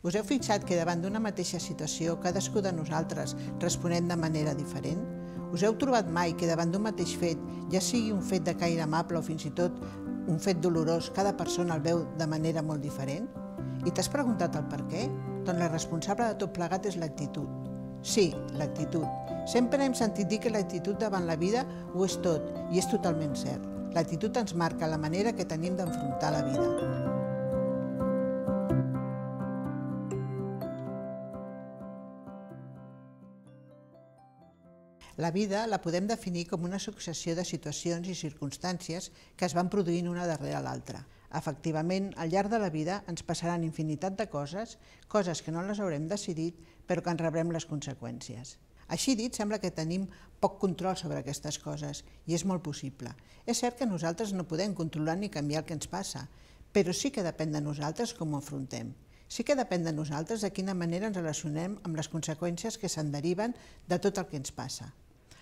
Us heu fixat que davant d'una mateixa situació cadascú de nosaltres responem de manera diferent? Us heu trobat mai que davant d'un mateix fet, ja sigui un fet de caire amable o fins i tot un fet dolorós, cada persona el veu de manera molt diferent? I t'has preguntat el per què? Doncs la responsable de tot plegat és l'actitud. Sí, l'actitud. Sempre hem sentit dir que l'actitud davant la vida ho és tot, i és totalment cert. L'actitud ens marca la manera que tenim d'enfrontar la vida. La vida la podem definir com una successió de situacions i circumstàncies que es van produint una darrere l'altra. Efectivament, al llarg de la vida ens passaran infinitat de coses, coses que no les haurem decidit, però que en rebrem les conseqüències. Així dit, sembla que tenim poc control sobre aquestes coses, i és molt possible. És cert que nosaltres no podem controlar ni canviar el que ens passa, però sí que depèn de nosaltres com ho afrontem. Sí que depèn de nosaltres de quina manera ens relacionem amb les conseqüències que se'n deriven de tot el que ens passa.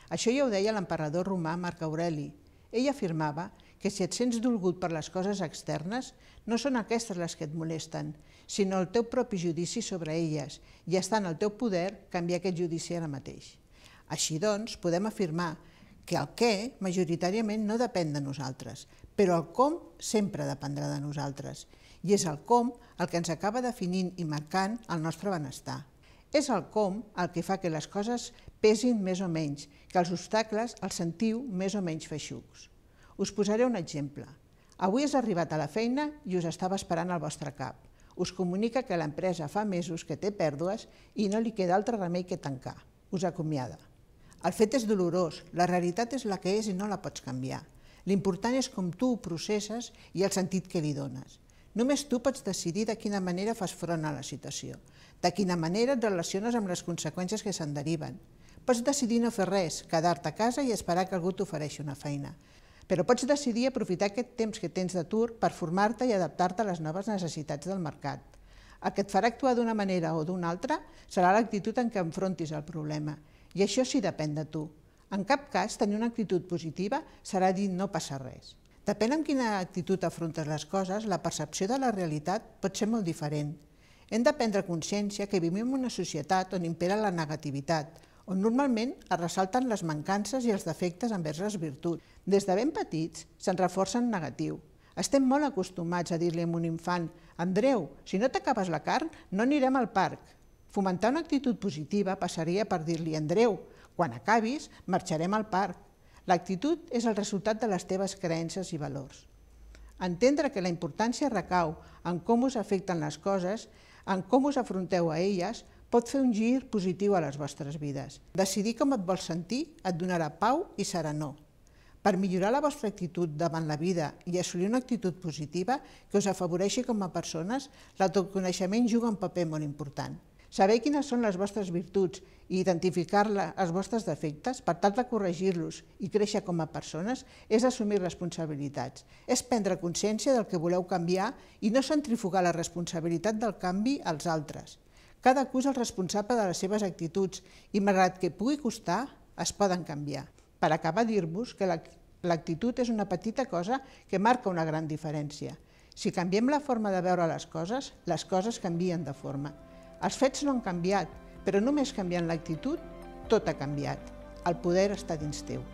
Això ja ho deia l'emperador romà Marc Aureli. Ell afirmava que si et sents dolgut per les coses externes, no són aquestes les que et molesten, sinó el teu propi judici sobre elles, i està en el teu poder canviar aquest judici ara mateix. Així doncs, podem afirmar que el què majoritàriament no depèn de nosaltres, però el com sempre dependrà de nosaltres, i és el com el que ens acaba definint i marcant el nostre benestar. És el com el que fa que les coses pesin més o menys, que els obstacles els sentiu més o menys feixucs. Us posaré un exemple. Avui has arribat a la feina i us estava esperant al vostre cap. Us comunica que l'empresa fa mesos que té pèrdues i no li queda altre remei que tancar. Us acomiada. El fet és dolorós, la realitat és la que és i no la pots canviar. L'important és com tu ho processes i el sentit que li dones. Només tu pots decidir de quina manera fas front a la situació, de quina manera et relaciones amb les conseqüències que se'n deriven. Pots decidir no fer res, quedar-te a casa i esperar que algú t'ofereixi una feina. Però pots decidir aprofitar aquest temps que tens d'atur per formar-te i adaptar-te a les noves necessitats del mercat. El que et farà actuar d'una manera o d'una altra serà l'actitud en què enfrontis el problema. I això sí depèn de tu. En cap cas, tenir una actitud positiva serà dir no passa res. Depèn amb quina actitud afrontes les coses, la percepció de la realitat pot ser molt diferent. Hem de prendre consciència que vivim en una societat on impera la negativitat, on normalment es ressalten les mancances i els defectes envers les virtuts. Des de ben petits se'n reforça en negatiu. Estem molt acostumats a dir-li a un infant «Andreu, si no t'acabes la carn, no anirem al parc». Fomentar una actitud positiva passaria per dir-li «Andreu, quan acabis, marxarem al parc». L'actitud és el resultat de les teves creences i valors. Entendre que la importància recau en com us afecten les coses, en com us afronteu a elles, pot fer un gir positiu a les vostres vides. Decidir com et vols sentir et donarà pau i serenor. Per millorar la vostra actitud davant la vida i assolir una actitud positiva que us afavoreixi com a persones, l'autoconeixement juga un paper molt important. Saber quines són les vostres virtuts i identificar els vostres defectes per tal de corregir-los i créixer com a persones és assumir responsabilitats. És prendre consciència del que voleu canviar i no centrifugar la responsabilitat del canvi als altres. Cada cú és el responsable de les seves actituds i, malgrat que pugui costar, es poden canviar. Per acabar, dir-vos que l'actitud és una petita cosa que marca una gran diferència. Si canviem la forma de veure les coses, les coses canvien de forma. Els fets no han canviat, però només canviant l'actitud, tot ha canviat. El poder està dins teu.